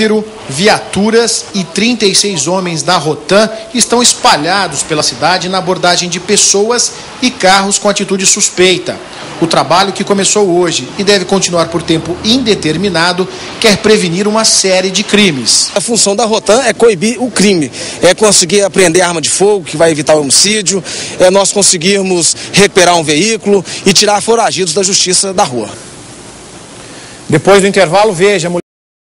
helicóptero, viaturas e 36 homens da Rotan estão espalhados pela cidade na abordagem de pessoas e carros com atitude suspeita. O trabalho, que começou hoje e deve continuar por tempo indeterminado, quer prevenir uma série de crimes. A função da Rotan é coibir o crime, é conseguir apreender arma de fogo, que vai evitar o homicídio, é nós conseguirmos recuperar um veículo e tirar foragidos da justiça da rua. Depois do intervalo, veja.